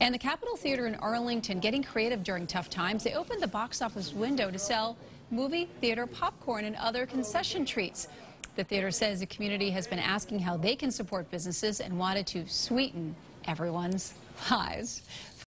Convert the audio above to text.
And the Capitol Theater in Arlington getting creative during tough times. They opened the box office window to sell movie theater popcorn and other concession treats. The theater says the community has been asking how they can support businesses and wanted to sweeten everyone's pies.